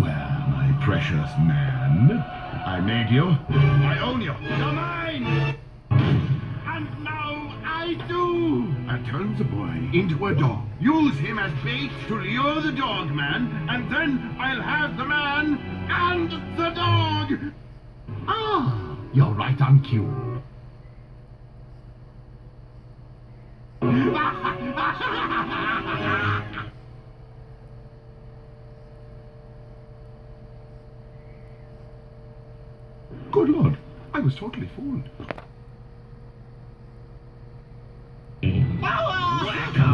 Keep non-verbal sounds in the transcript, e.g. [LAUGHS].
Well, my precious man, I made you. I own you. You're mine! And now I do! I turn the boy into a dog. Use him as bait to lure the dog man, and then I'll have the man and the dog! Ah, you're right on cue. [LAUGHS] Good lord, I was totally fooled. Mm. Power!